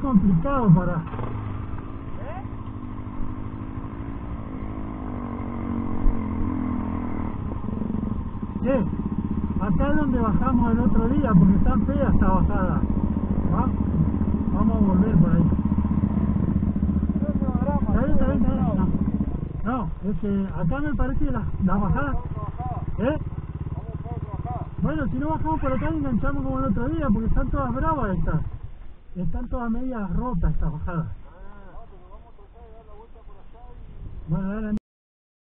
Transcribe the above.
complicado para... ¿Qué? Acá es donde bajamos el otro día, porque están feas esta bajada. ¿Va? Vamos a volver por ahí. Está está bien, está bien. No, no es que acá me parece las la bajadas... ¿Eh? Bueno, si no bajamos por acá enganchamos como el otro día, porque están todas bravas estas. Están todas medias rotas estas bajadas. Bueno, dale,